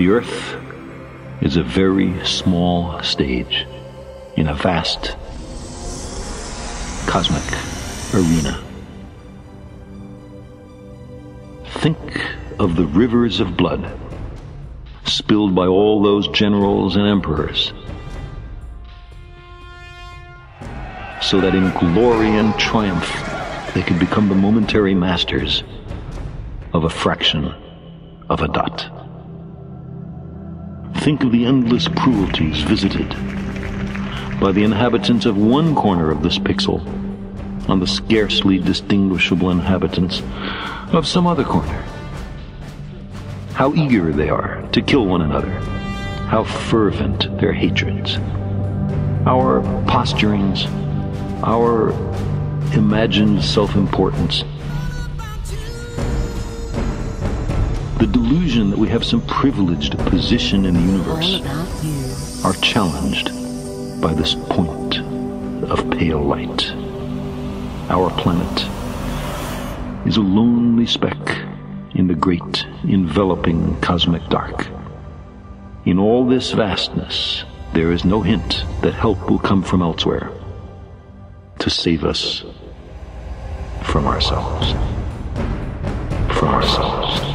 The Earth is a very small stage in a vast cosmic arena. Think of the rivers of blood spilled by all those generals and emperors, so that in glory and triumph they could become the momentary masters of a fraction of a dot. Think of the endless cruelties visited by the inhabitants of one corner of this pixel on the scarcely distinguishable inhabitants of some other corner. How eager they are to kill one another. How fervent their hatreds. Our posturings, our imagined self importance. The delusion that we have some privileged position in the universe are challenged by this point of pale light. Our planet is a lonely speck in the great enveloping cosmic dark. In all this vastness, there is no hint that help will come from elsewhere to save us from ourselves. From ourselves.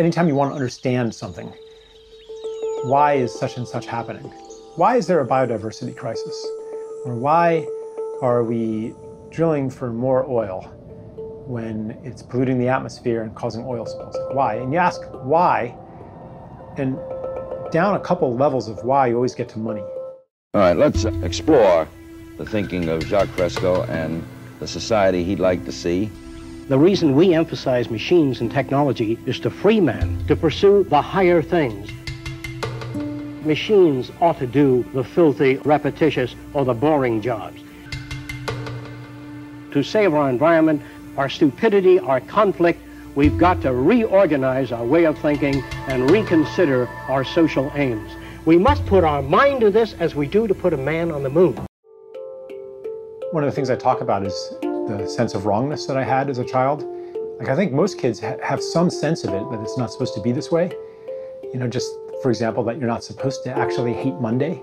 Anytime you want to understand something, why is such and such happening? Why is there a biodiversity crisis? Or why are we drilling for more oil when it's polluting the atmosphere and causing oil spills? Why? And you ask why, and down a couple levels of why, you always get to money. All right, let's explore the thinking of Jacque Fresco and the society he'd like to see. The reason we emphasize machines and technology is to free man to pursue the higher things. Machines ought to do the filthy, repetitious, or the boring jobs. To save our environment, our stupidity, our conflict, we've got to reorganize our way of thinking and reconsider our social aims. We must put our mind to this as we do to put a man on the moon. One of the things I talk about is the sense of wrongness that I had as a child. Like, I think most kids ha have some sense of it that it's not supposed to be this way. You know, just for example, that you're not supposed to actually hate Monday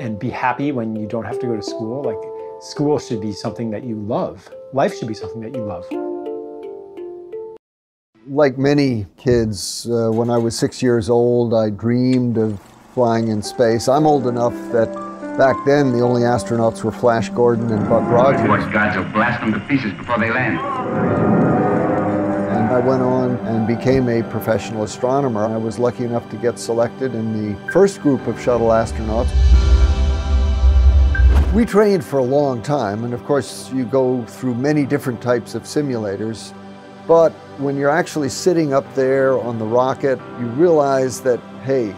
and be happy when you don't have to go to school. Like, school should be something that you love, life should be something that you love. Like many kids, uh, when I was six years old, I dreamed of flying in space. I'm old enough that back then the only astronauts were Flash Gordon and Buck Rogers. Watch guards will blast them to pieces before they land. And I went on and became a professional astronomer. I was lucky enough to get selected in the first group of shuttle astronauts. We trained for a long time, and of course, you go through many different types of simulators. But when you're actually sitting up there on the rocket, you realize that, hey,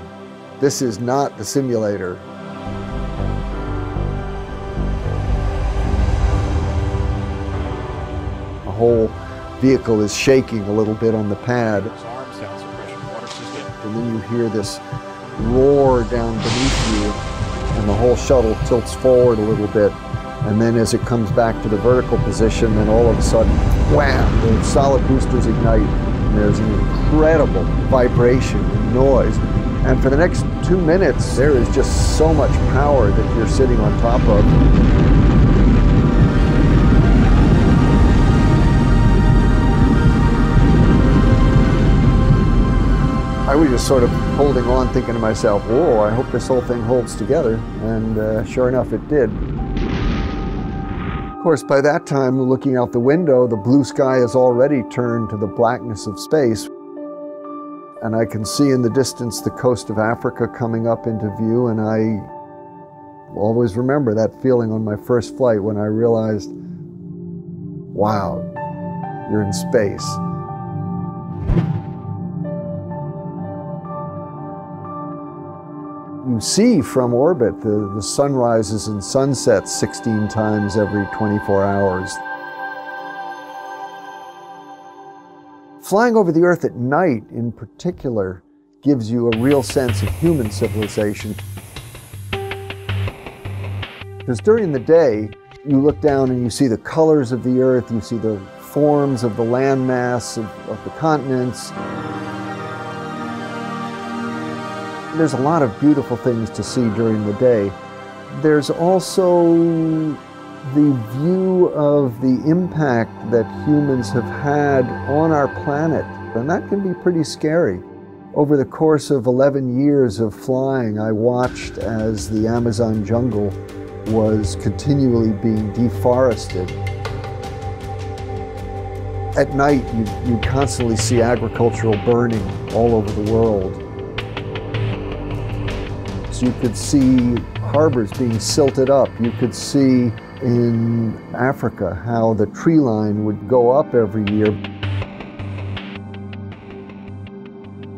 this is not the simulator. Whole vehicle is shaking a little bit on the pad. And then you hear this roar down beneath you, and the whole shuttle tilts forward a little bit. And then as it comes back to the vertical position, then all of a sudden, wham, the solid boosters ignite. And there's an incredible vibration and noise. And for the next two minutes, there is just so much power that you're sitting on top of. Was just sort of holding on, thinking to myself, whoa, I hope this whole thing holds together. And uh, sure enough, it did. Of course, by that time, looking out the window, the blue sky has already turned to the blackness of space. And I can see in the distance the coast of Africa coming up into view, and I always remember that feeling on my first flight when I realized, wow, you're in space. You see from orbit the, the sunrises and sunsets 16 times every 24 hours. Flying over the Earth at night, in particular, gives you a real sense of human civilization. Because during the day, you look down and you see the colors of the earth, you see the forms of the landmass of, of the continents. There's a lot of beautiful things to see during the day. There's also the view of the impact that humans have had on our planet, and that can be pretty scary. Over the course of 11 years of flying, I watched as the Amazon jungle was continually being deforested. At night, you, you constantly see agricultural burning all over the world. You could see harbors being silted up. You could see in Africa how the tree line would go up every year.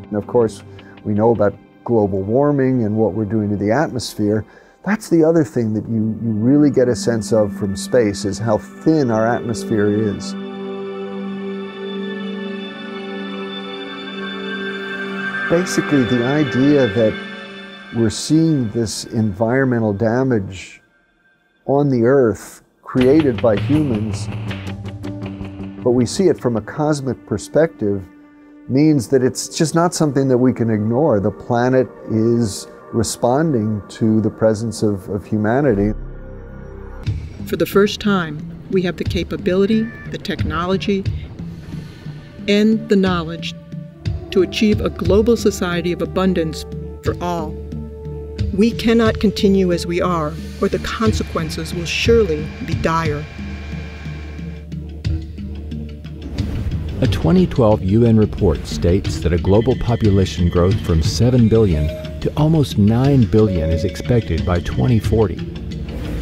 And of course, we know about global warming and what we're doing to the atmosphere. That's the other thing that you, you really get a sense of from space is how thin our atmosphere is. Basically, the idea that we're seeing this environmental damage on the earth created by humans, but we see it from a cosmic perspective, means that it's just not something that we can ignore. The planet is responding to the presence of, of humanity. For the first time, we have the capability, the technology, and the knowledge to achieve a global society of abundance for all. We cannot continue as we are, or the consequences will surely be dire. A 2012 UN report states that a global population growth from 7 billion to almost 9 billion is expected by 2040.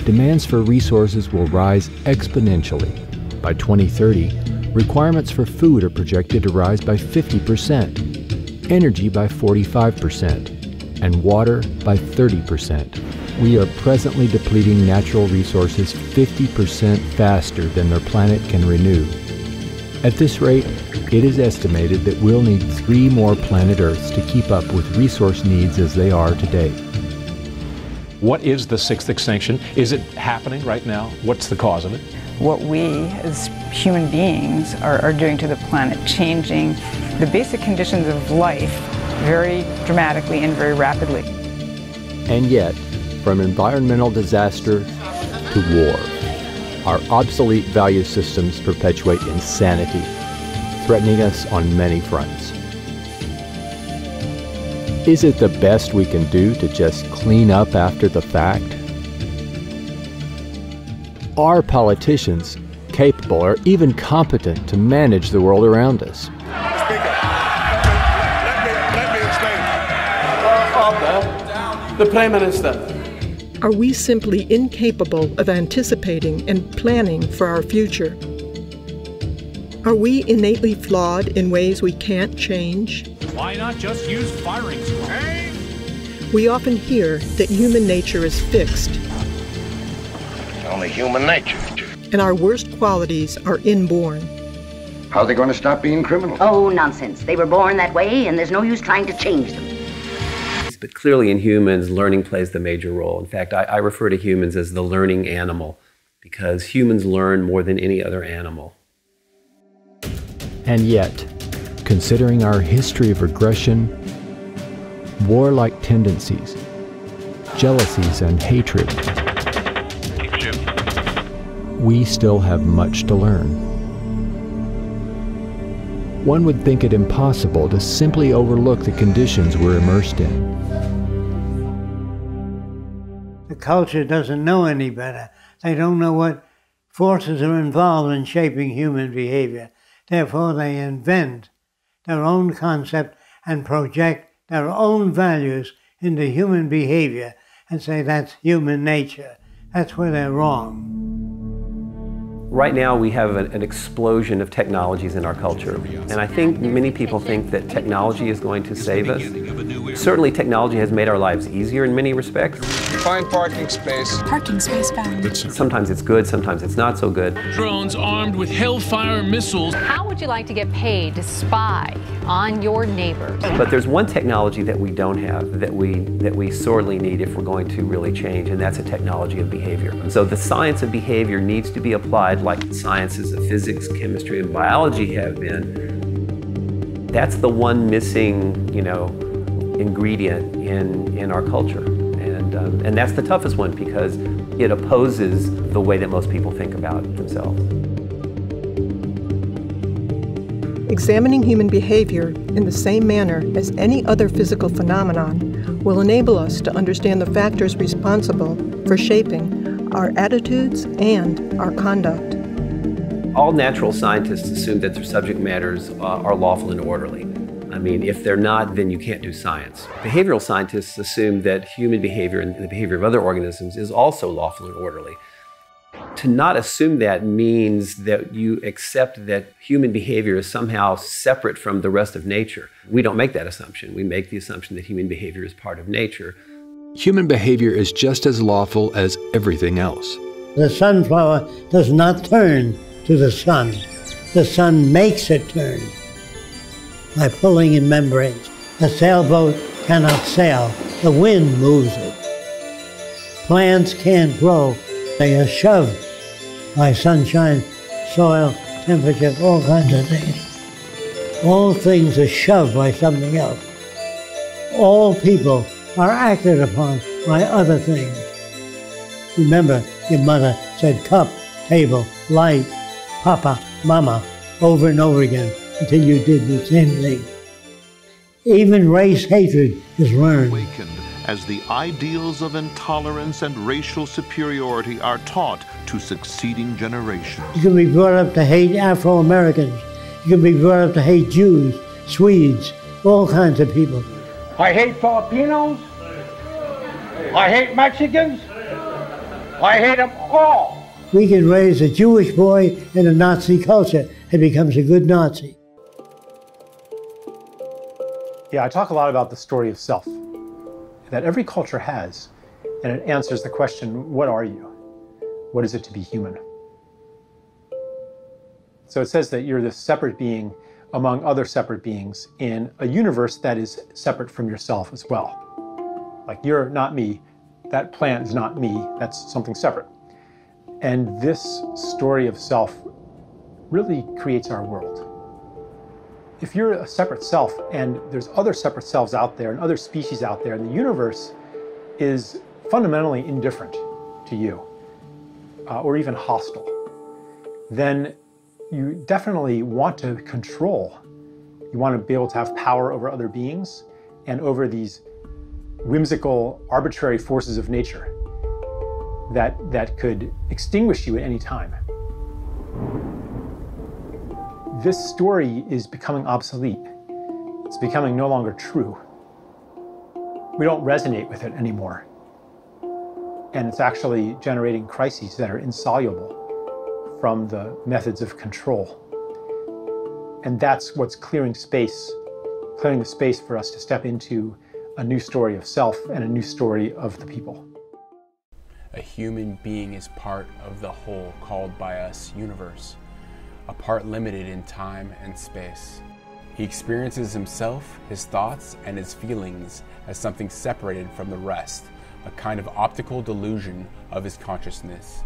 Demands for resources will rise exponentially. By 2030, requirements for food are projected to rise by 50%, energy by 45%, and water by 30%. We are presently depleting natural resources 50% faster than their planet can renew. At this rate, it is estimated that we'll need three more planet Earths to keep up with resource needs as they are today. What is the sixth extinction? Is it happening right now? What's the cause of it? What we as human beings are, are doing to the planet, changing the basic conditions of life very dramatically and very rapidly. And yet, from environmental disaster to war, our obsolete value systems perpetuate insanity, threatening us on many fronts. Is it the best we can do to just clean up after the fact? Are politicians capable or even competent to manage the world around us? The Prime Minister. Are we simply incapable of anticipating and planning for our future? Are we innately flawed in ways we can't change? Why not just use firing squad? We often hear that human nature is fixed. It's Only human nature. And our worst qualities are inborn. How are they going to stop being criminals? Oh, nonsense. They were born that way, and there's no use trying to change them. But clearly, in humans, learning plays the major role. In fact, I, I refer to humans as the learning animal because humans learn more than any other animal. And yet, considering our history of aggression, warlike tendencies, jealousies, and hatred, we still have much to learn. One would think it impossible to simply overlook the conditions we're immersed in. The culture doesn't know any better. They don't know what forces are involved in shaping human behavior. Therefore, they invent their own concept and project their own values into human behavior and say that's human nature. That's where they're wrong. Right now, we have an, an, explosion of technologies in our culture. And I think many people think that technology is going to save us. Certainly, technology has made our lives easier in many respects. Find parking space. Parking space found. Sometimes it's good, sometimes it's not so good. Drones armed with Hellfire missiles. How would you like to get paid to spy on your neighbors. But there's one technology that we don't have that we that we sorely need if we're going to really change, and that's a technology of behavior. So the science of behavior needs to be applied like sciences of physics, chemistry, and biology have been. That's the one missing, you know, ingredient in in our culture, and um, and that's the toughest one because it opposes the way that most people think about themselves. Examining human behavior in the same manner as any other physical phenomenon will enable us to understand the factors responsible for shaping our attitudes and our conduct. All natural scientists assume that their subject matters uh, are lawful and orderly. I mean, if they're not, then you can't do science. Behavioral scientists assume that human behavior and the behavior of other organisms is also lawful and orderly. To not assume that means that you accept that human behavior is somehow separate from the rest of nature. We don't make that assumption. We make the assumption that human behavior is part of nature. Human behavior is just as lawful as everything else. The sunflower does not turn to the sun. The sun makes it turn by pulling in membranes. A sailboat cannot sail. The wind moves it. Plants can't grow. They are shoved by sunshine, soil, temperature, all kinds of things. All things are shoved by something else. All people are acted upon by other things. Remember, your mother said cup, table, light, papa, mama, over and over again until you did the same thing. Even race hatred is learned. Awakened as the ideals of intolerance and racial superiority are taught to succeeding generations. You can be brought up to hate Afro Americans. You can be brought up to hate Jews, Swedes, all kinds of people. I hate Filipinos. I hate Mexicans. I hate them all. We can raise a Jewish boy in a Nazi culture and becomes a good Nazi. Yeah, I talk a lot about the story of self that every culture has, and it answers the question, what are you? What is it to be human? So it says that you're this separate being among other separate beings in a universe that is separate from yourself as well. Like you're not me, that plant is not me, that's something separate. And this story of self really creates our world. If you're a separate self and there's other separate selves out there and other species out there, and the universe is fundamentally indifferent to you uh, or even hostile, then you definitely want to control. You want to be able to have power over other beings and over these whimsical, arbitrary forces of nature that, that could extinguish you at any time. This story is becoming obsolete. It's becoming no longer true. We don't resonate with it anymore. And it's actually generating crises that are insoluble from the methods of control. And that's what's clearing space, clearing the space for us to step into a new story of self and a new story of the people. A human being is part of the whole called by us universe, a part limited in time and space. He experiences himself, his thoughts, and his feelings as something separated from the rest, a kind of optical delusion of his consciousness.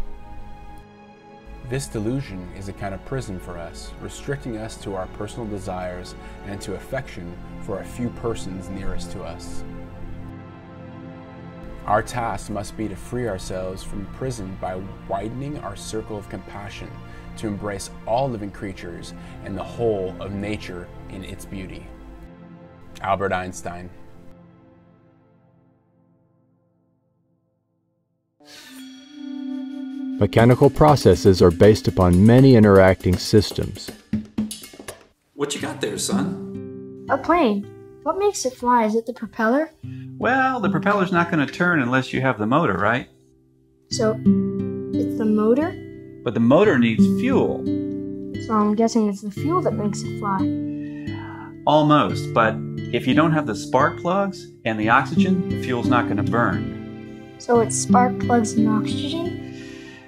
This delusion is a kind of prison for us, restricting us to our personal desires and to affection for a few persons nearest to us. Our task must be to free ourselves from prison by widening our circle of compassion to embrace all living creatures and the whole of nature in its beauty. Albert Einstein. Mechanical processes are based upon many interacting systems. What you got there, son? A plane. What makes it fly? Is it the propeller? Well, the propeller's not going to turn unless you have the motor, right? So, it's the motor? But the motor needs fuel. So I'm guessing it's the fuel that makes it fly. Almost, but if you don't have the spark plugs and the oxygen, the fuel's not going to burn. So it's spark plugs and oxygen?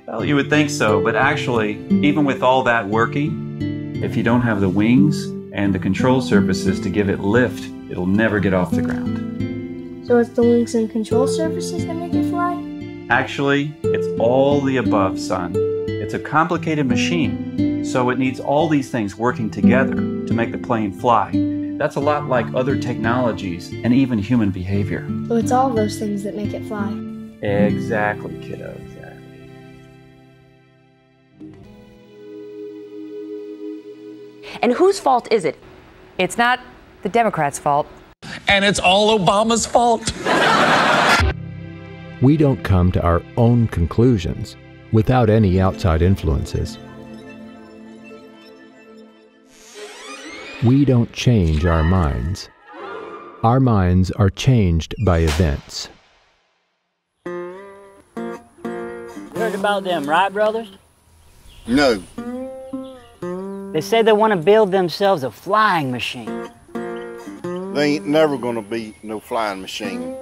Well, you would think so, but actually, even with all that working, if you don't have the wings and the control surfaces to give it lift, it'll never get off the ground. So it's the wings and control surfaces that make it fly? Actually, it's all the above, son. It's a complicated machine, so it needs all these things working together to make the plane fly. That's a lot like other technologies and even human behavior. So it's all those things that make it fly. Exactly, kiddo, exactly. And whose fault is it? It's not the Democrats' fault. And it's all Obama's fault. We don't come to our own conclusions without any outside influences. We don't change our minds. Our minds are changed by events. Heard about them, right, brothers? No. They say they want to build themselves a flying machine. They ain't never gonna be no flying machine.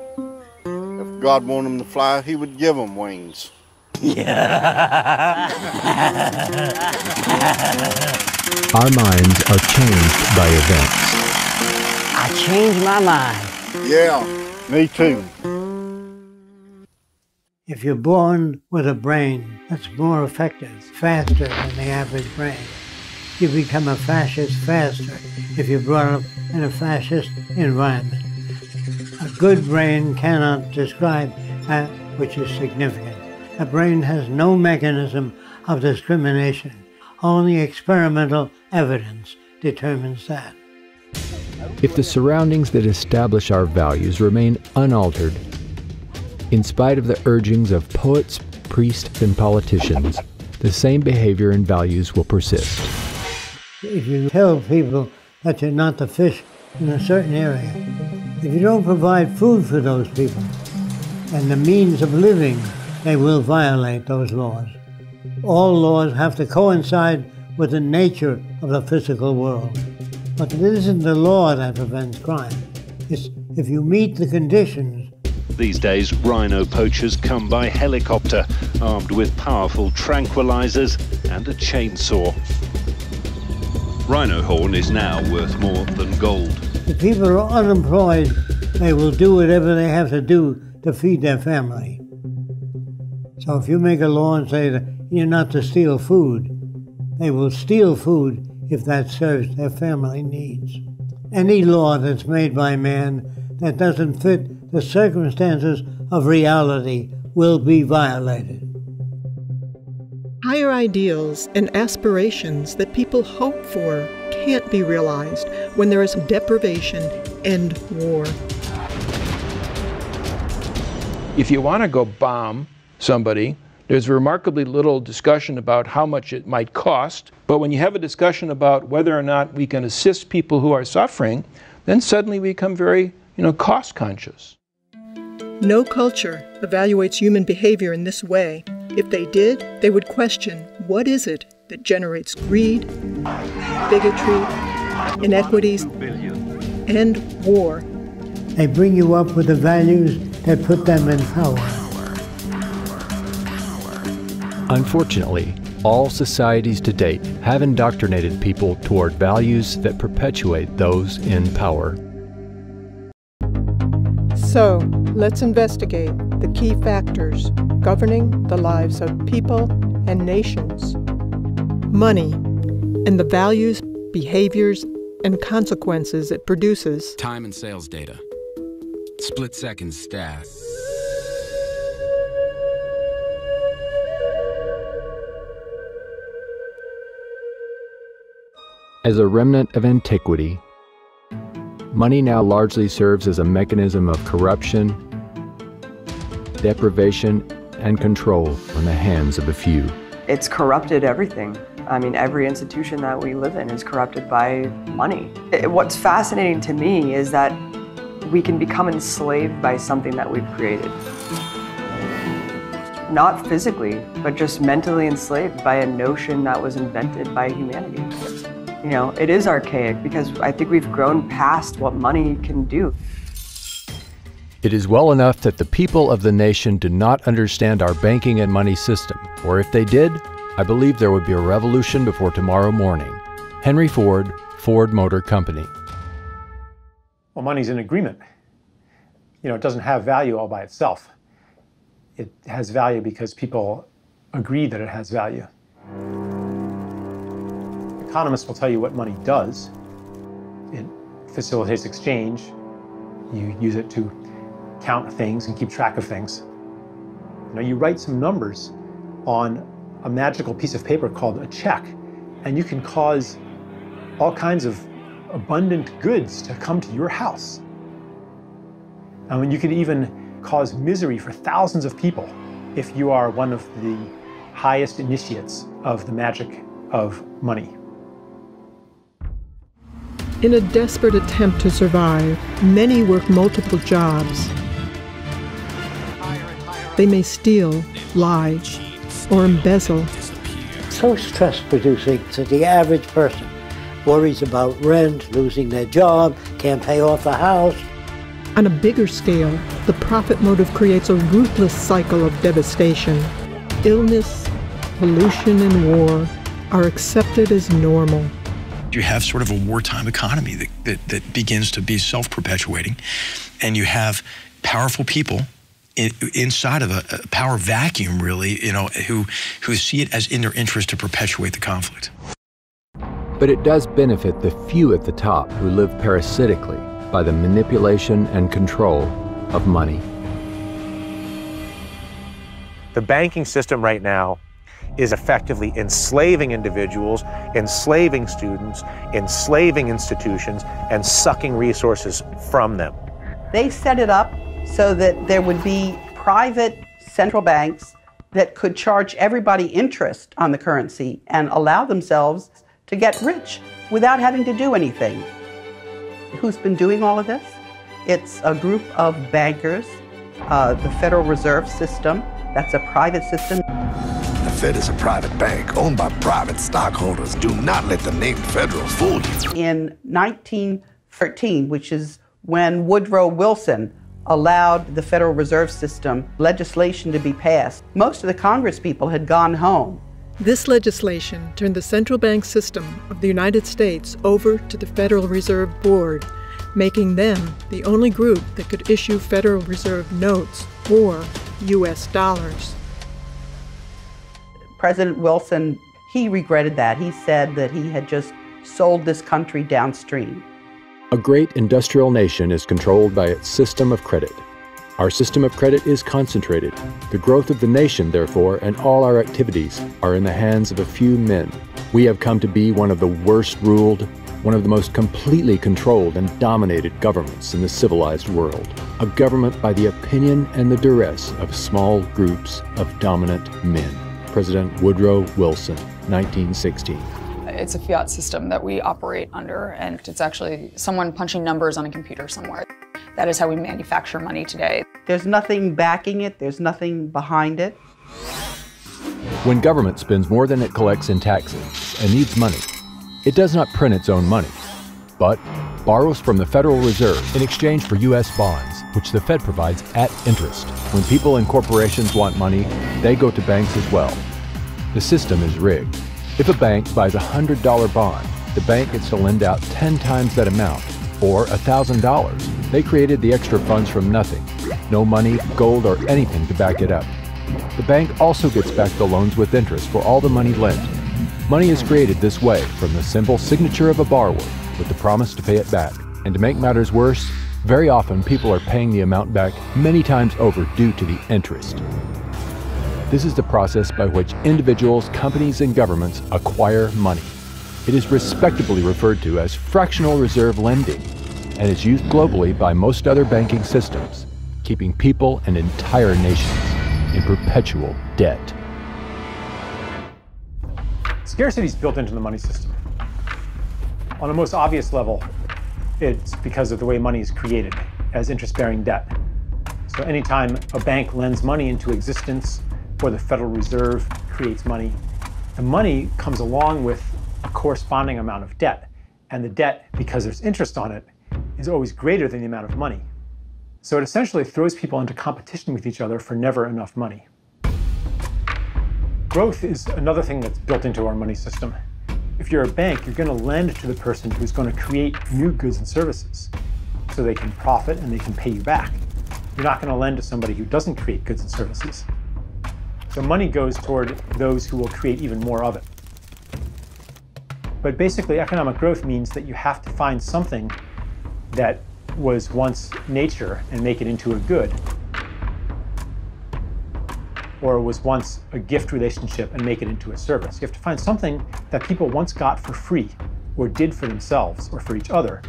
If God wanted them to fly, He would give them wings. Our minds are changed by events. I changed my mind. Yeah, me too. If you're born with a brain that's more effective, faster than the average brain, you become a fascist faster if you're brought up in a fascist environment. A good brain cannot describe that which is significant. A brain has no mechanism of discrimination. Only experimental evidence determines that. If the surroundings that establish our values remain unaltered, in spite of the urgings of poets, priests, and politicians, the same behavior and values will persist. If you tell people that you're not the fish in a certain area, if you don't provide food for those people and the means of living, they will violate those laws. All laws have to coincide with the nature of the physical world. But it isn't the law that prevents crime. It's if you meet the conditions These days, rhino poachers come by helicopter, armed with powerful tranquilizers and a chainsaw. Rhino horn is now worth more than gold. If people are unemployed, they will do whatever they have to do to feed their family. So if you make a law and say that you're not to steal food, they will steal food if that serves their family needs. Any law that's made by man that doesn't fit the circumstances of reality will be violated. Higher ideals and aspirations that people hope for can't be realized when there is deprivation and war. If you want to go bomb somebody, there's remarkably little discussion about how much it might cost. But when you have a discussion about whether or not we can assist people who are suffering, then suddenly we become very, you know, cost conscious. No culture evaluates human behavior in this way. If they did, they would question what is it that generates greed, bigotry, inequities, and war. They bring you up with the values that put them in power. Unfortunately, all societies to date have indoctrinated people toward values that perpetuate those in power. So, let's investigate the key factors governing the lives of people and nations. Money and the values, behaviors, and consequences it produces. Time and sales data. Split second stat. As a remnant of antiquity, money now largely serves as a mechanism of corruption, deprivation, and control in the hands of a few. It's corrupted everything. I mean, every institution that we live in is corrupted by money. It- what's fascinating to me is that we can become enslaved by something that we've created. Not physically, but just mentally enslaved by a notion that was invented by humanity. You know, it is archaic because I think we've grown past what money can do. It is well enough that the people of the nation do not understand our banking and money system, or if they did, I believe there would be a revolution before tomorrow morning. Henry Ford, Ford Motor Company. Well, money's an agreement. You know, it doesn't have value all by itself. It has value because people agree that it has value. Economists will tell you what money does. It facilitates exchange. You use it to count things and keep track of things. You know, you write some numbers on a magical piece of paper called a check, and you can cause all kinds of abundant goods to come to your house. I mean, you could even cause misery for thousands of people if you are one of the highest initiates of the magic of money. In a desperate attempt to survive, many work multiple jobs. They may steal, lie, or embezzle. So stress producing that the average person worries about rent, losing their job, can't pay off the house. On a bigger scale, the profit motive creates a ruthless cycle of devastation. Illness, pollution, and war are accepted as normal. You have sort of a wartime economy that, that, that begins to be self perpetuating, and you have powerful people in, inside of a, a, power vacuum, really, you know, who, who see it as in their interest to perpetuate the conflict. But it does benefit the few at the top who live parasitically by the manipulation and control of money. The banking system right now is effectively enslaving individuals, enslaving students, enslaving institutions, and sucking resources from them. They set it up so that there would be private central banks that could charge everybody interest on the currency and allow themselves to get rich without having to do anything. Who's been doing all of this? It's a group of bankers, uh, the Federal Reserve System, that's a private system. The Fed is a private bank owned by private stockholders. Do not let the name Federal fool you. In 1913, which is when Woodrow Wilson allowed the Federal Reserve System legislation to be passed, most of the Congress people had gone home. This legislation turned the central bank system of the United States over to the Federal Reserve Board, making them the only group that could issue Federal Reserve notes or U.S. dollars. President Wilson, he regretted that. He said that he had just sold this country downstream. A great industrial nation is controlled by its system of credit. Our system of credit is concentrated. The growth of the nation, therefore, and all our activities are in the hands of a few men. We have come to be one of the worst ruled, one of the most completely controlled and dominated governments in the civilized world. A government by the opinion and the duress of small groups of dominant men. President Woodrow Wilson, 1916. It's a fiat system that we operate under, and it's actually someone punching numbers on a computer somewhere. That is how we manufacture money today. There's nothing backing it, there's nothing behind it. When government spends more than it collects in taxes and needs money, it does not print its own money, but borrows from the Federal Reserve in exchange for U.S. bonds, which the Fed provides at interest. When people and corporations want money, they go to banks as well. The system is rigged. If a bank buys a $100 bond, the bank gets to lend out 10 times that amount, or $1,000. They created the extra funds from nothing. No money, gold, or anything to back it up. The bank also gets back the loans with interest for all the money lent. Money is created this way from the simple signature of a borrower with the promise to pay it back. And to make matters worse, very often people are paying the amount back many times over due to the interest. This is the process by which individuals, companies, and governments acquire money. It is respectably referred to as fractional reserve lending and is used globally by most other banking systems, keeping people and entire nations in perpetual debt. Scarcity is built into the money system. On the most obvious level, it's because of the way money is created as interest bearing debt. So, anytime a bank lends money into existence or the Federal Reserve creates money, the money comes along with a corresponding amount of debt. And the debt, because there's interest on it, is always greater than the amount of money. So it essentially throws people into competition with each other for never enough money. Growth is another thing that's built into our money system. If you're a bank, you're going to lend to the person who's going to create new goods and services so they can profit and they can pay you back. You're not going to lend to somebody who doesn't create goods and services. So money goes toward those who will create even more of it. But basically, economic growth means that you have to find something that was once nature and make it into a good, or was once a gift relationship and make it into a service. You have to find something that people once got for free, or did for themselves or for each other,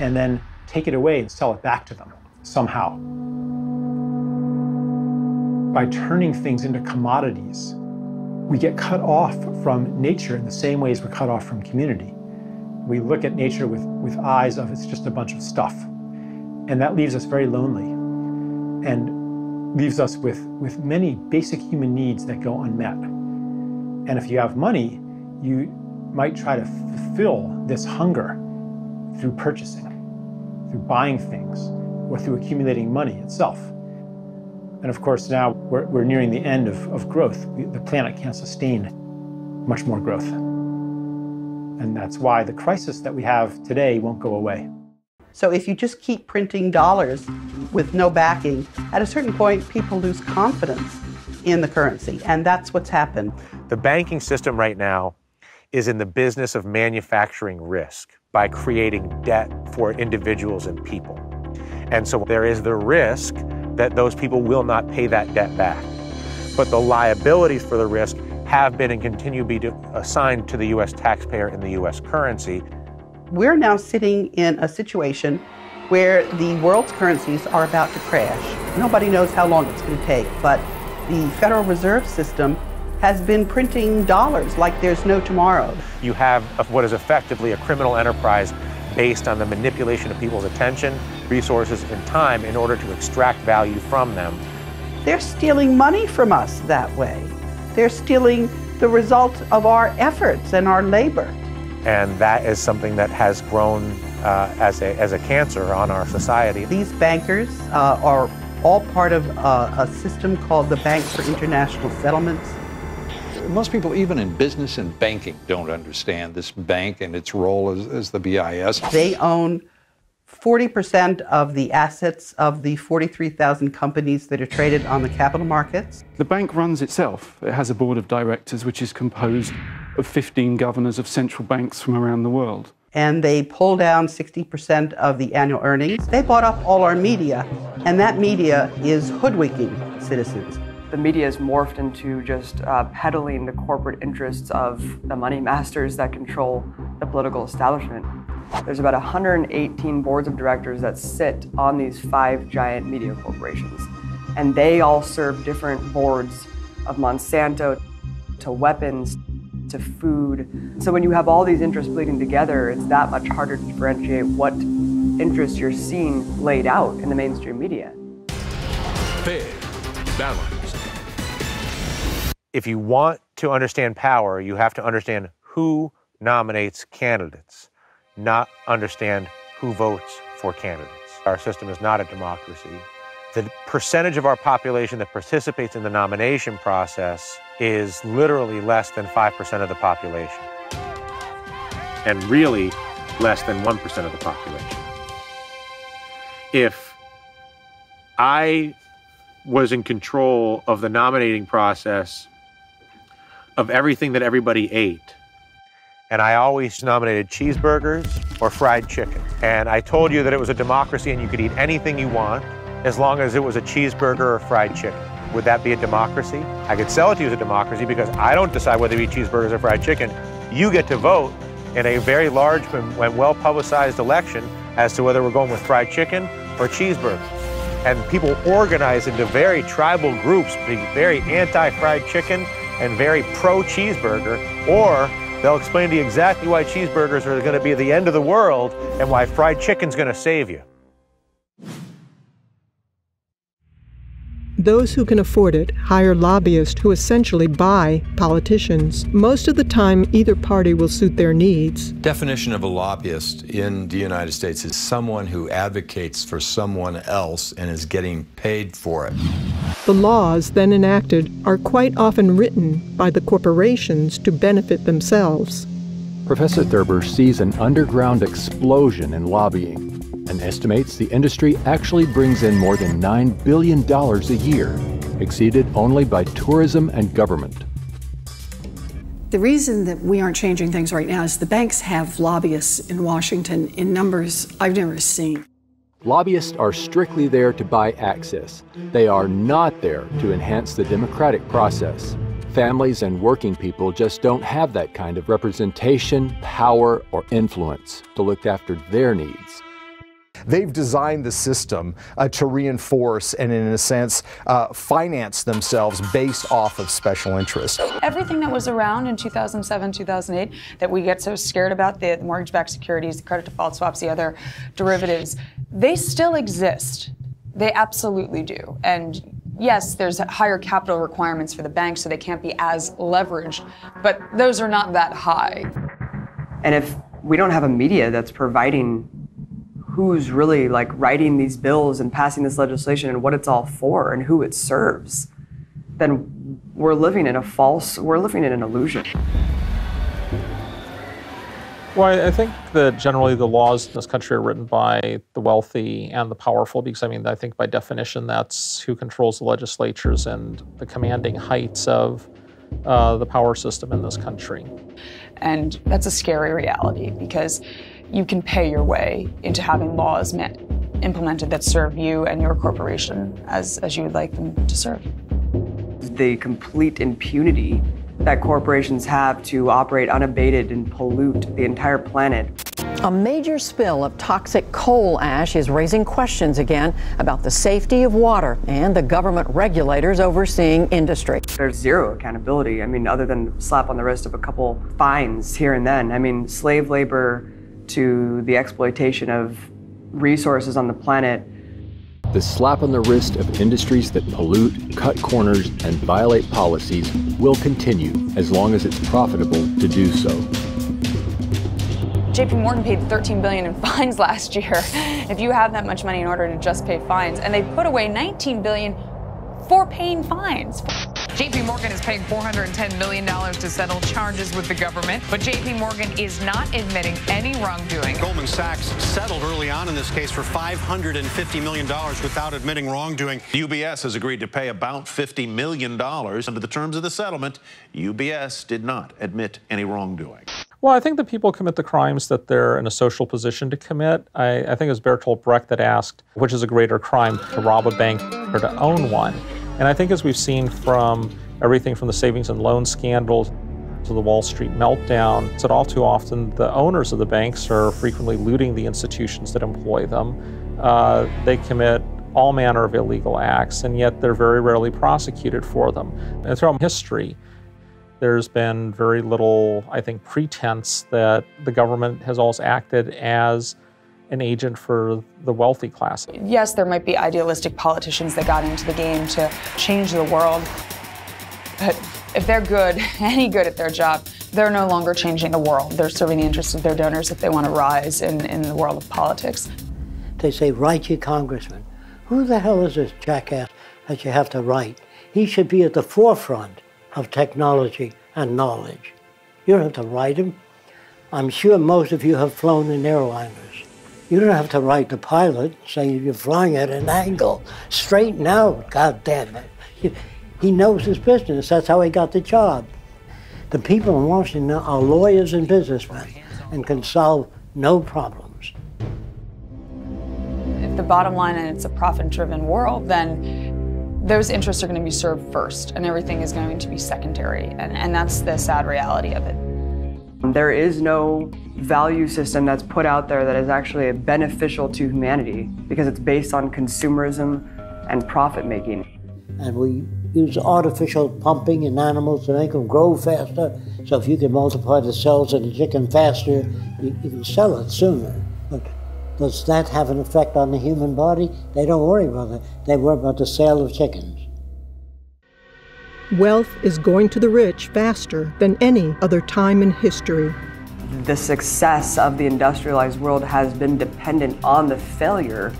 and then take it away and sell it back to them somehow. By turning things into commodities, we get cut off from nature in the same ways we're cut off from community. We look at nature with, with eyes of it's just a bunch of stuff. And that leaves us very lonely and leaves us with, with many basic human needs that go unmet. And if you have money, you might try to fulfill this hunger through purchasing, through buying things, or through accumulating money itself. And of course, now we're, we're nearing the end of, of growth. The planet can't sustain much more growth. And that's why the crisis that we have today won't go away. So if you just keep printing dollars with no backing, at a certain point, people lose confidence in the currency. And that's what's happened. The banking system right now is in the business of manufacturing risk by creating debt for individuals and people. And so there is the risk that those people will not pay that debt back. But the liabilities for the risk have been and continue to be assigned to the U.S. taxpayer in the U.S. currency. We're now sitting in a situation where the world's currencies are about to crash. Nobody knows how long it's going to take, but the Federal Reserve System has been printing dollars like there's no tomorrow. You have what is effectively a criminal enterprise based on the manipulation of people's attention, resources, and time in order to extract value from them. They're stealing money from us that way. They're stealing the result of our efforts and our labor. And that is something that has grown uh, as, a, as a cancer on our society. These bankers uh, are all part of uh, a system called the Bank for International Settlements. Most people, even in business and banking, don't understand this bank and its role as, as the BIS. They own 40% of the assets of the 43,000 companies that are traded on the capital markets. The bank runs itself. It has a board of directors which is composed of 15 governors of central banks from around the world. And they pull down 60% of the annual earnings. They bought up all our media, and that media is hoodwinking citizens the media has morphed into just uh, peddling the corporate interests of the money masters that control the political establishment. There's about 118 boards of directors that sit on these five giant media corporations. And they all serve different boards of Monsanto to weapons to food. So when you have all these interests bleeding together, it's that much harder to differentiate what interests you're seeing laid out in the mainstream media. Fair, balanced. If you want to understand power, you have to understand who nominates candidates not understand who votes for candidates. Our system is not a democracy. The percentage of our population that participates in the nomination process is literally less than 5% of the population, and really less than 1% of the population. If I was in control of the nominating process of everything that everybody ate, and I always nominated cheeseburgers or fried chicken. And I told you that it was a democracy and you could eat anything you want as long as it was a cheeseburger or fried chicken. Would that be a democracy? I could sell it to you as a democracy because I don't decide whether you eat cheeseburgers or fried chicken. You get to vote in a very large and well publicized election as to whether we're going with fried chicken or cheeseburgers. And people organize into very tribal groups, very anti fried chicken and very pro cheeseburger, or They'll explain to you exactly why cheeseburgers are going to be the end of the world and why fried chicken's going to save you. Those who can afford it hire lobbyists who essentially buy politicians. Most of the time, either party will suit their needs. Definition of a lobbyist in the United States is someone who advocates for someone else and is getting paid for it. The laws then enacted are quite often written by the corporations to benefit themselves. Professor Thurber sees an underground explosion in lobbying and estimates the industry actually brings in more than $9 billion a year, exceeded only by tourism and government. The reason that we aren't changing things right now is the banks have lobbyists in Washington in numbers I've never seen. Lobbyists are strictly there to buy access. They are not there to enhance the democratic process. Families and working people just don't have that kind of representation, power, or influence to look after their needs. They've designed the system uh, to reinforce and, in a sense, uh, finance themselves based off of special interests. Everything that was around in 2007, 2008 that we get so scared about the mortgage backed securities, the credit default swaps, the other derivatives they still exist. They absolutely do. And yes, there's higher capital requirements for the banks, so they can't be as leveraged, but those are not that high. And if we don't have a media that's providing who's really like writing these bills and passing this legislation and what it's all for and who it serves, then we're living in a false, we're living in an illusion. Well, I think that generally the laws in this country are written by the wealthy and the powerful because, I mean, I think by definition that's who controls the legislatures and the commanding heights of uh, the power system in this country. And that's a scary reality because you can pay your way into having laws met, implemented that serve you and your corporation as, as you would like them to serve. The complete impunity that corporations have to operate unabated and pollute the entire planet. A major spill of toxic coal ash is raising questions again about the safety of water and the government regulators overseeing industry. There's zero accountability. I mean, other than slap on the wrist of a couple fines here and then. I mean, slave labor to the exploitation of resources on the planet the slap on the wrist of industries that pollute, cut corners, and violate policies will continue as long as it's profitable to do so. JP Morgan paid 13 billion in fines last year. If you have that much money in order to just pay fines, and they put away 19 billion for paying fines. JP Morgan is paying $410 million to settle charges with the government, but JP Morgan is not admitting any wrongdoing. Goldman Sachs settled early on in this case for $550 million without admitting wrongdoing. UBS has agreed to pay about $50 million. Under the terms of the settlement, UBS did not admit any wrongdoing. Well, I think that people commit the crimes that they're in a social position to commit. I, I think it was Bertolt Brecht that asked, which is a greater crime, to rob a bank or to own one? And I think as we've seen from everything from the savings and loan scandals to the Wall Street meltdown, that all too often the owners of the banks are frequently looting the institutions that employ them. Uh, they commit all manner of illegal acts, and yet they're very rarely prosecuted for them. And throughout history, there's been very little, I think, pretense that the government has always acted as an agent for the wealthy class. Yes, there might be idealistic politicians that got into the game to change the world, but if they're good, any good at their job, they're no longer changing the world. They're serving the interests of their donors if they want to rise in, in the world of politics. They say, write your congressman. Who the hell is this jackass that you have to write? He should be at the forefront of technology and knowledge. You don't have to write him. I'm sure most of you have flown in airliners. You don't have to write the pilot, saying you're flying at an angle. Straighten out, God damn it. He knows his business. That's how he got the job. The people in Washington are lawyers and businessmen and can solve no problems. If the bottom line and it's a profit-driven world, then those interests are going to be served first and everything is going to be secondary. And, and that's the sad reality of it. There is no value system that's put out there that is actually beneficial to humanity because it's based on consumerism and profit making. And we use artificial pumping in animals to make them grow faster. So if you can multiply the cells in the chicken faster, you, you can sell it sooner. But does that have an effect on the human body? They don't worry about it. They worry about the sale of chickens. Wealth is going to the rich faster than any other time in history. The success of the industrialized world has been dependent on the failure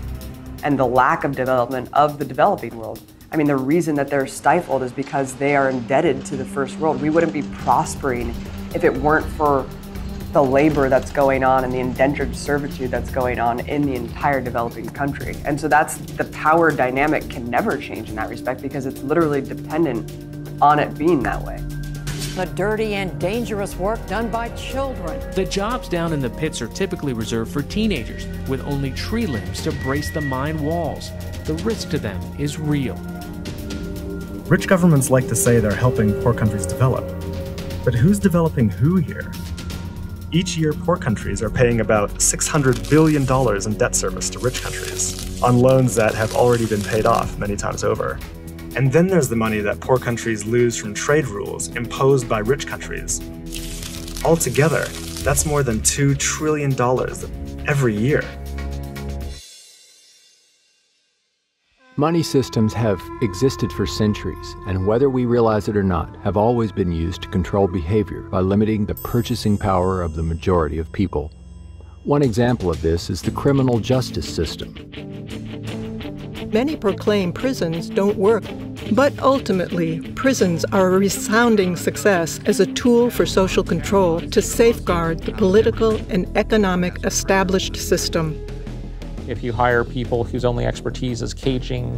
and the lack of development of the developing world. I mean, the reason that they're stifled is because they are indebted to the first world. We wouldn't be prospering if it weren't for the labor that's going on and the indentured servitude that's going on in the entire developing country. And so that's the power dynamic can never change in that respect because it's literally dependent on it being that way. The dirty and dangerous work done by children. The jobs down in the pits are typically reserved for teenagers with only tree limbs to brace the mine walls. The risk to them is real. Rich governments like to say they're helping poor countries develop. But who's developing who here? Each year, poor countries are paying about $600 billion in debt service to rich countries on loans that have already been paid off many times over. And then there's the money that poor countries lose from trade rules imposed by rich countries. Altogether, that's more than $2 trillion every year. Money systems have existed for centuries, and whether we realize it or not, have always been used to control behavior by limiting the purchasing power of the majority of people. One example of this is the criminal justice system. Many proclaim prisons don't work, but ultimately, prisons are a resounding success as a tool for social control to safeguard the political and economic established system. If you hire people whose only expertise is caging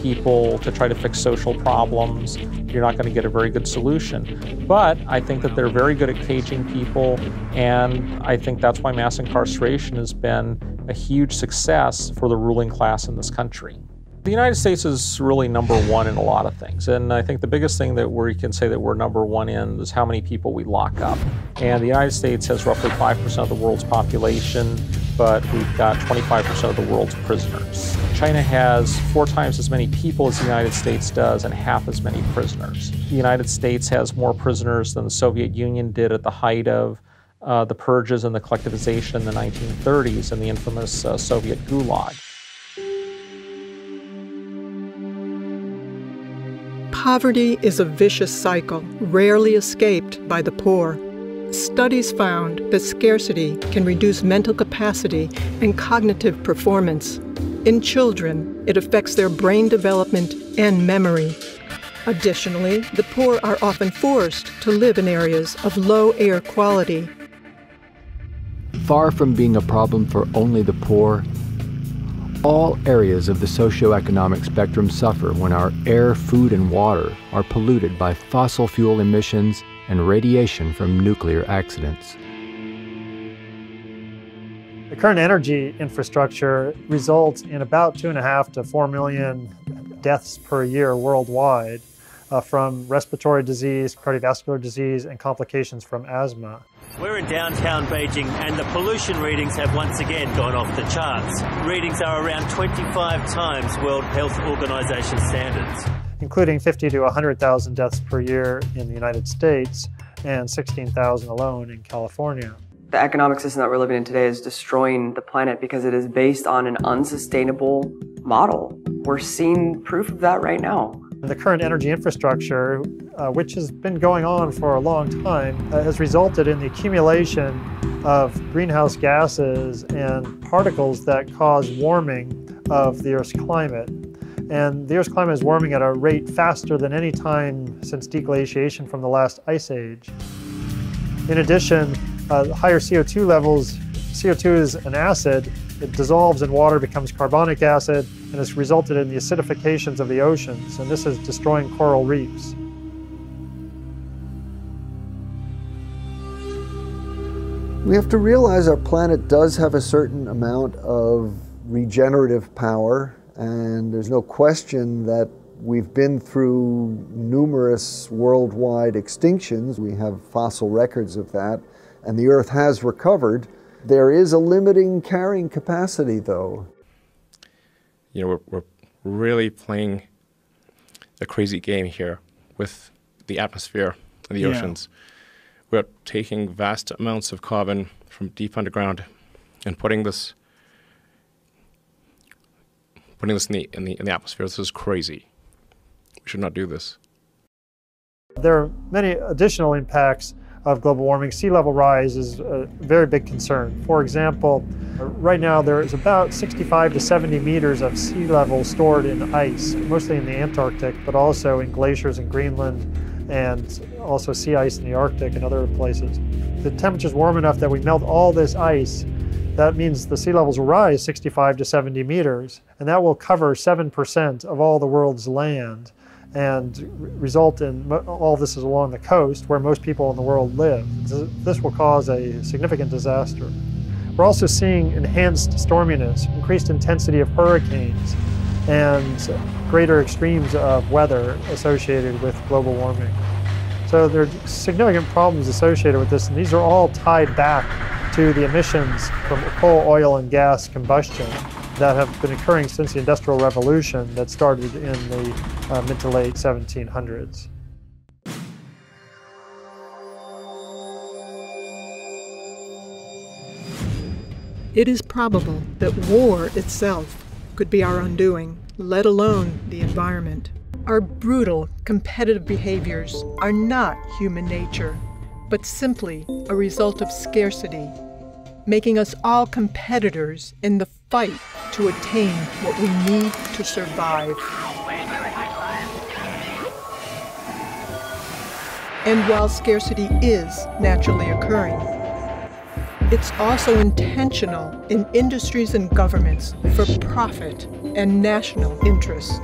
people to try to fix social problems, you're not going to get a very good solution. But I think that they're very good at caging people, and I think that's why mass incarceration has been a huge success for the ruling class in this country. The United States is really number one in a lot of things. And I think the biggest thing that we can say that we're number one in is how many people we lock up. And the United States has roughly 5% of the world's population, but we've got 25% of the world's prisoners. China has four times as many people as the United States does and half as many prisoners. The United States has more prisoners than the Soviet Union did at the height of uh, the purges and the collectivization in the 1930s and the infamous uh, Soviet Gulag. Poverty is a vicious cycle, rarely escaped by the poor. Studies found that scarcity can reduce mental capacity and cognitive performance. In children, it affects their brain development and memory. Additionally, the poor are often forced to live in areas of low air quality. Far from being a problem for only the poor, all areas of the socioeconomic spectrum suffer when our air, food, and water are polluted by fossil fuel emissions and radiation from nuclear accidents. The current energy infrastructure results in about two and a half to four million deaths per year worldwide uh, from respiratory disease, cardiovascular disease, and complications from asthma. We're in downtown Beijing and the pollution readings have once again gone off the charts. Readings are around 25 times World Health Organization standards. Including 50 to 100,000 deaths per year in the United States and 16,000 alone in California. The economic system that we're living in today is destroying the planet because it is based on an unsustainable model. We're seeing proof of that right now. The current energy infrastructure, uh, which has been going on for a long time, uh, has resulted in the accumulation of greenhouse gases and particles that cause warming of the Earth's climate. And the Earth's climate is warming at a rate faster than any time since deglaciation from the last ice age. In addition, uh, higher CO2 levels, CO2 is an acid, it dissolves in water, becomes carbonic acid, and has resulted in the acidifications of the oceans, and this is destroying coral reefs. We have to realize our planet does have a certain amount of regenerative power, and there's no question that we've been through numerous worldwide extinctions. We have fossil records of that, and the Earth has recovered. There is a limiting carrying capacity, though. You know, we're, we're really playing a crazy game here with the atmosphere and the Yeah. oceans. We're taking vast amounts of carbon from deep underground and putting this putting this in the in the in the atmosphere. This is crazy. We should not do this. There are many additional impacts of global warming. Sea level rise is a very big concern. For example, right now there is about 65 to 70 meters of sea level stored in ice, mostly in the Antarctic, but also in glaciers in Greenland and also sea ice in the Arctic and other places. The temperature's warm enough that we melt all this ice. That means the sea levels will rise 65 to 70 meters, and that will cover 7% of all the world's land and result in all this is along the coast where most people in the world live. This will cause a significant disaster. We're also seeing enhanced storminess, increased intensity of hurricanes, and greater extremes of weather associated with global warming. So there are significant problems associated with this, and these are all tied back to the emissions from coal, oil, and gas combustion that have been occurring since the Industrial Revolution that started in the uh, mid to late 1700s. It is probable that war itself could be our undoing, let alone the environment. Our brutal, competitive behaviors are not human nature, but simply a result of scarcity, making us all competitors in the fight to attain what we need to survive. And while scarcity is naturally occurring, it's also intentional in industries and governments for profit and national interest.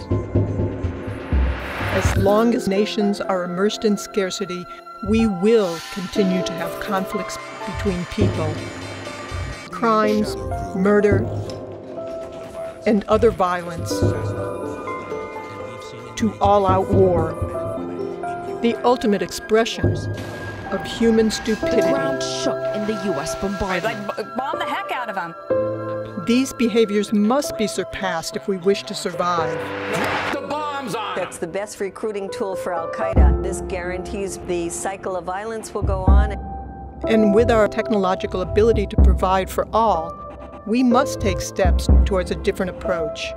As long as nations are immersed in scarcity, we will continue to have conflicts between people. Crimes, murder, and other violence to all out war. The ultimate expression of human stupidity. The ground shook in the U.S. bombardment. Like, bomb the heck out of them. These behaviors must be surpassed if we wish to survive. The bombs on! That's the best recruiting tool for Al Qaeda. This guarantees the cycle of violence will go on. And with our technological ability to provide for all, we must take steps towards a different approach.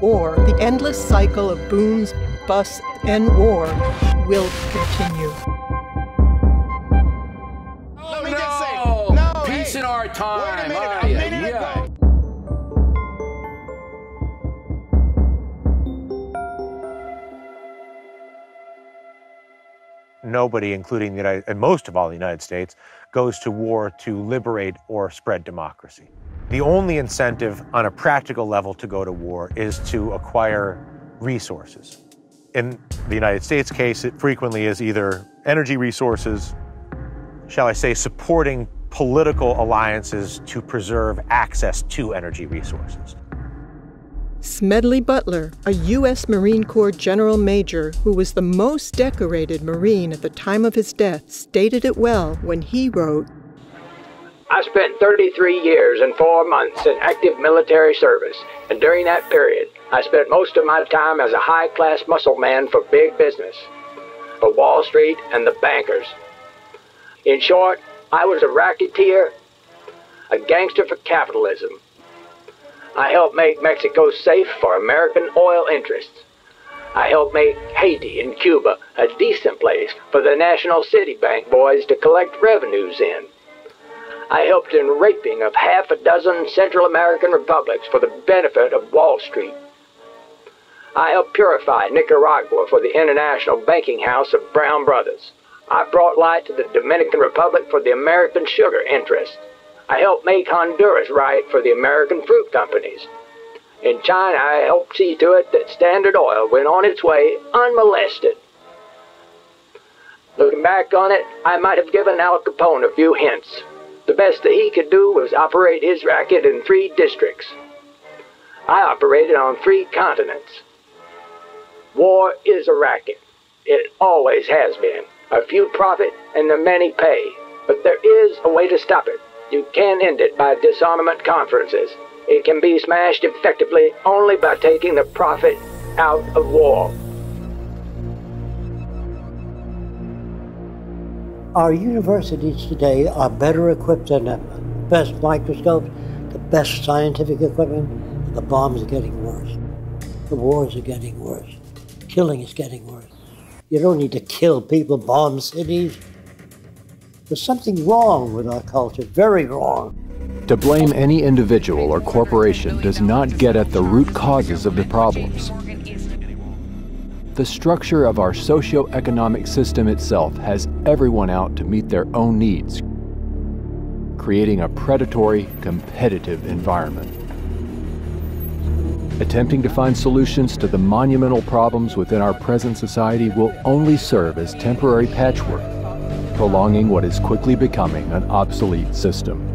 Or the endless cycle of booms, busts, and war will continue. Oh, no! no Peace hey, in our time. Wait a minute, a ah, minute yeah. ago. nobody, including the United, and most of all the United States, goes to war to liberate or spread democracy. The only incentive on a practical level to go to war is to acquire resources. In the United States case, it frequently is either energy resources, shall I say, supporting political alliances to preserve access to energy resources. Smedley Butler, a U.S. Marine Corps General Major who was the most decorated Marine at the time of his death, stated it well when he wrote I spent 33 years and four months in active military service, and during that period, I spent most of my time as a high class muscle man for big business, for Wall Street and the bankers. In short, I was a racketeer, a gangster for capitalism I helped make Mexico safe for American oil interests. I helped make Haiti and Cuba a decent place for the National City Bank boys to collect revenues in. I helped in raping of half a dozen Central American republics for the benefit of Wall Street. I helped purify Nicaragua for the International Banking House of Brown Brothers. I brought light to the Dominican Republic for the American sugar interests. I helped make Honduras right for the American fruit companies. In China, I helped see to it that Standard Oil went on its way unmolested. Looking back on it, I might have given Al Capone a few hints. The best that he could do was operate his racket in three districts. I operated on three continents. War is a racket. It always has been. A few profit and the many pay. But there is a way to stop it. You can't end it by disarmament conferences. It can be smashed effectively only by taking the profit out of war. Our universities today are better equipped than ever. The Best microscopes, the best scientific equipment. The bombs are getting worse. The wars are getting worse. Killing is getting worse. You don't need to kill people, bomb cities. There's something wrong with our culture, very wrong. To blame any individual or corporation does not get at the root causes of the problems. The structure of our socio-economic system itself has everyone out to meet their own needs, creating a predatory, competitive environment. Attempting to find solutions to the monumental problems within our present society will only serve as temporary patchwork, prolonging what is quickly becoming an obsolete system.